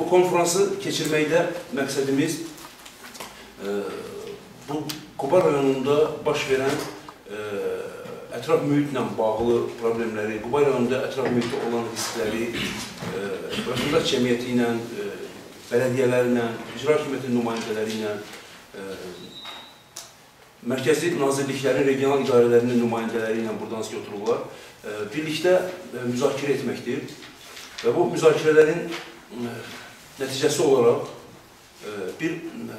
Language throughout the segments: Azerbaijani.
Bu konferansı keçirməkdə məqsədimiz e, bu Quba rayonunda baş verən e, ətraf mühitlə bağlı problemləri, Quba rayonunda ətraf mühitdə olan riskləri, e, vətəndaş cəmiyyəti ilə, e, bələdiyyələrlə, icra hökuməti nümayəndələri ilə, e, mərkəzi nazirliklərin, regional idarələrinin nümayəndələri ilə buradan götürürlər. E, birlikdə e, müzakirə etməkdir və bu müzakirələrin e, nəticəsi olaraq e, bir e,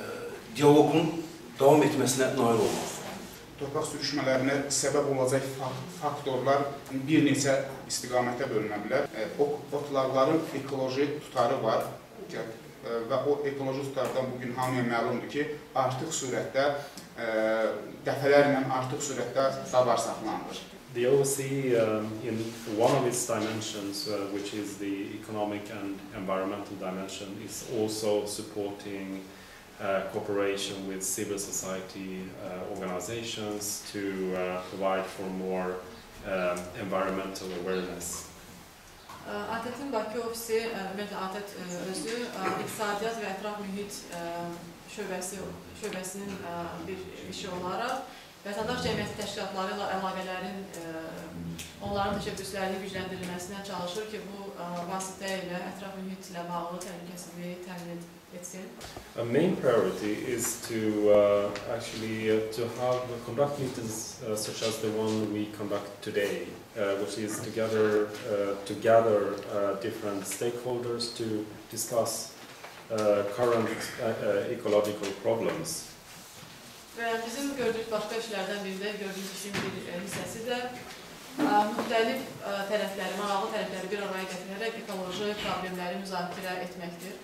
dialoqun davam etməsinə nail olmaq. torpaq sürüşmələrinə səbəb olacaq faktorlar bir neçə istiqamətə bölünə bilər. E, Otlaqların ekoloji tutarı var və o ekoloji tutardan bugün hamıya məlumdur ki, artıq sürətdə, dəfələrlə artıq sürətdə davar saxlanılır. The OSCE, um, in one of its dimensions, uh, which is the economic and environmental dimension, is also supporting uh, cooperation with civil society uh, organizations to uh, provide for more um, environmental awareness. ATƏT-in Bakı ofisi, ümumiyyətlə ATƏT özü iqtisadiyyat və ətraf mühit şöbəsi, şöbəsinin bir işi olaraq vətəndaş cəmiyyəti təşkilatları ilə əlaqələrin onların gücləndirilməsinə çalışır ki, bu vasitə ilə ətraf mühitlə bağlı təhlükəsizliyi təmin. A main priority is to uh, actually uh, to have conduct meetings uh, such as the one we conduct today, uh, which is together uh, to gather uh, different stakeholders to discuss current ecological problems. Bizim biri işin bir müxtəlif tərəfləri, maraqlı tərəfləri bir araya ekoloji müzakirə etməkdir.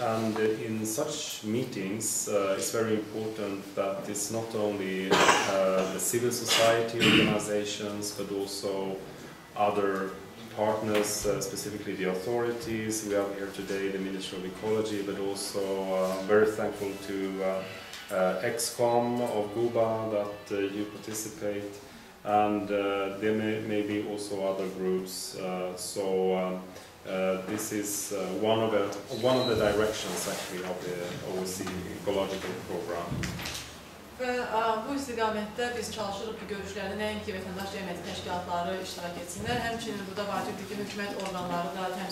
And in such meetings, uh, it's very important that it's not only uh, the civil society organizations, but also other partners, uh, specifically the authorities. We have here today the Ministry of Ecology, but also uh, very thankful to uh, uh, EXCOM of GUBA that uh, you participate, and there may, may, be also other groups. so. Um, uh, this is uh, one of the one of the directions actually of the OSC ecological program. Və ə, bu istiqamətdə biz çalışırıq ki, görüşlərdə nəinki vətəndaş cəmiyyəti təşkilatları iştirak etsinlər, həmçinin burada vacibdir ki, hökumət orqanları da təmsil.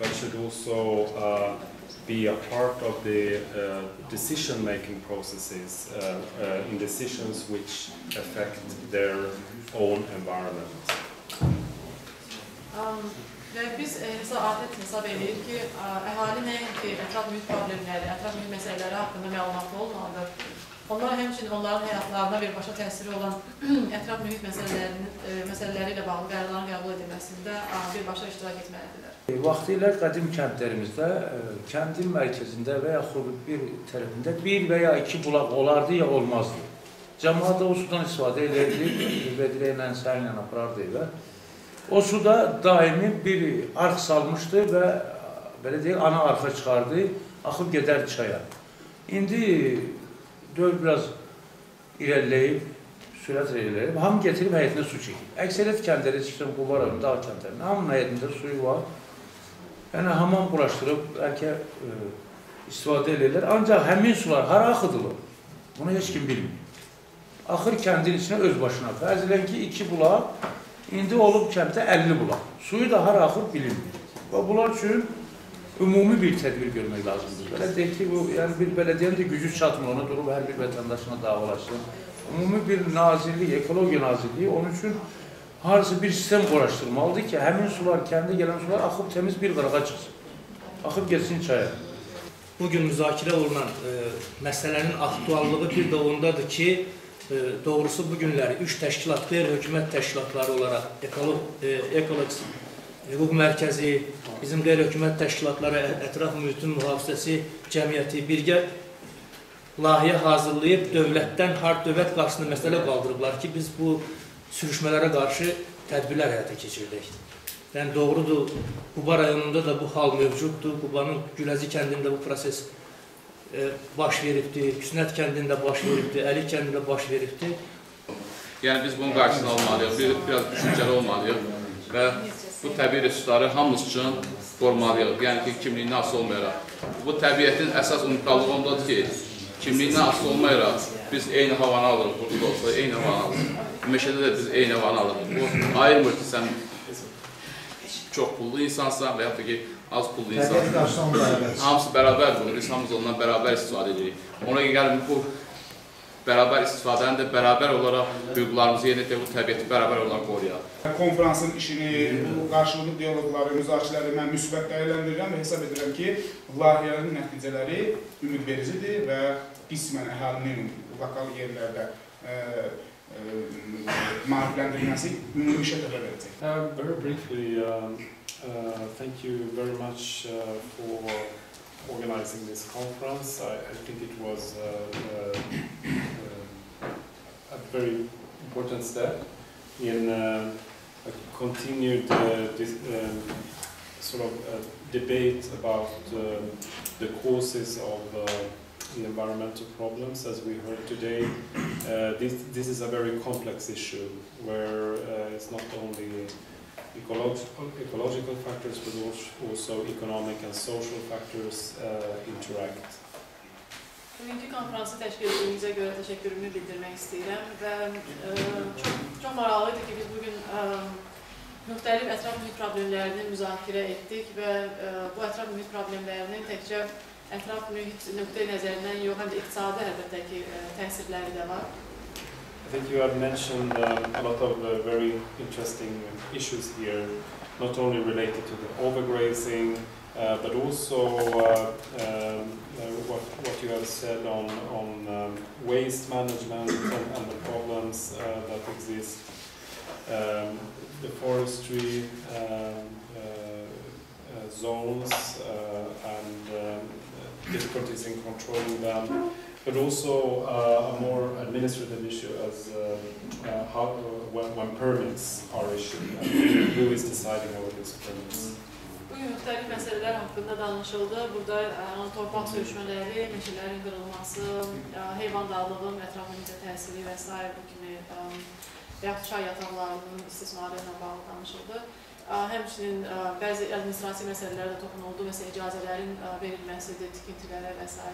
but should also uh, be a part of the uh, decision-making processes uh, uh, in decisions which affect their own environment. Um. Və biz hesab, adət hesab edirik ki, əhali nəinki ətraf mühit problemləri, ətraf mühit məsələləri haqqında məlumatlı olmalıdır. Onlar həmçinin onların həyatlarına birbaşa təsiri olan ətraf mühit məsələlərinin e, məsələləri ilə bağlı qərarların qəbul edilməsində birbaşa iştirak etməlidirlər. Vaxtilə qədim kəndlərimizdə e, kəndin mərkəzində və yaxud bir tərəfində bir və ya iki bulaq olardı ya olmazdı. Cəmaat o sudan istifadə edirdi, vedrə ilə, sərlə aparardı evə. O suda daimi bir arx salmışdı və belə deyək, ana arxa çıxardı, axıb gedərdi çaya. İndi döl biraz irəliləyib, sürət irəliləyib, hamı getirib həyətinə su çəkir. Əksəriyyət kəndləri çıxdım, Qubaravın, dağ kəndlərində, hamının həyətində suyu var. Yəni, hamam quraşdırıb, bəlkə e, istifadə edirlər. Ancaq həmin sular hara axıdılır? Bunu heç kim bilmir. Axır kəndin içinə öz başına. Fərzilən ki, iki bulaq İndi olub kənddə 50 bulaq. Suyu da hara axır bilinmir. Və bunlar üçün ümumi bir tədbir görmək lazımdır. Belə deyək ki, bu, yəni bir bələdiyyənin də gücü çatmır, ona durub hər bir vətəndaşına davalaşsın. Ümumi bir nazirlik, ekologiya nazirliyi onun üçün harısı bir sistem quraşdırmalıdır ki, həmin sular, kəndə gələn sular axıb təmiz bir qırağa çıxsın. Axıb getsin çaya. Bugün müzakirə olunan e, məsələnin aktuallığı bir də ondadır ki, doğrusu bu günləri üç təşkilat, qeyri-hökumət təşkilatları olaraq Ekolog, e, Ekolog Hüquq Mərkəzi, bizim qeyri-hökumət təşkilatları, ətraf mühitin mühafizəsi cəmiyyəti birgə layihə hazırlayıb dövlətdən hard dövlət qarşısında məsələ qaldırıblar ki, biz bu sürüşmələrə qarşı tədbirlər həyata keçirdik. Yəni doğrudur, Quba rayonunda da bu hal mövcuddur. Qubanın Güləzi kəndində bu proses e, baş veribdir, Küsnət kəndində baş veribdir, Əli kəndində baş veribdir. Yəni biz bunun qarşısını almalıyıq, bir, biraz düşüncəli olmalıyıq və bu təbii resursları hamımız üçün qorumalıyıq. Yəni ki, kimliyindən asılı olmayaraq. Bu təbiətin əsas unikallığı ondadır ki, kimliyindən asılı olmayaraq biz eyni havanı alırıq, burada da olsa eyni havanı alırıq. Meşədə də biz eyni havanı alırıq. Bu ayırmır ki, sən çox pullu insansan və yaxud da ki, az pullu insansan. onu bərabər. Hamısı bərabərdir, biz hamımız ondan bərabər istifadə edirik. Ona görə bu bərabər istifadəni də bərabər olaraq hüquqlarımızı yerinə yetirib bu təbiəti bərabər olaraq qoruyaq. Konfransın işini, bu qarşılıqlı dialoqları, müzakirələri mən müsbət dəyərləndirirəm və hesab edirəm ki, layihələrin nəticələri ümidvericidir və qismən əhalinin lokal yerlərdə ə, ə, maarifləndirilməsi ümumi işə təbəb edəcək. Uh, very briefly, um, uh, thank you very much uh, for organizing this conference. I, I think it was uh, uh, very important step in uh, a continued uh, um, sort of uh, debate about um, the causes of uh, the environmental problems, as we heard today. Uh, this, this is a very complex issue where uh, it's not only ecological, ecological factors but also economic and social factors uh, interact. Bugünkü konfransı təşkil etdiyinizə görə təşəkkürümü bildirmək istəyirəm və ə, çox, çox maraqlıdır ki, biz bugün ə, müxtəlif ətraf mühit problemlərini müzakirə etdik və ə, bu ətraf mühit problemlərinin təkcə ətraf mühit nöqteyi nəzərindən yox, həm də iqtisadi əlbəttə ki, ə, təsirləri də var. I think you have mentioned um, a lot of uh, very interesting issues here, not only related to the overgrazing, but also uh, um, uh, what, what you have said on, on um, waste management and, and the problems uh, that exist, um, the forestry um, uh, uh, zones uh, and um, difficulties in controlling them but also uh, a more administrative issue as uh, uh, how, uh, when, when permits are issued and who is deciding over these permits. Bugün müxtəlif məsələlər haqqında danışıldı. Burada ə, torpaq sürüşmələri, meşələrin qırılması, ə, heyvandarlığın ətraf mühitə təsiri və s. bu kimi və yaxud çay yataqlarının istismarı ilə bağlı danışıldı. Həmçinin bəzi administrasiya məsələlərə toxunuldu, məsələn icazələrin verilməsidir, tikintilərə və s.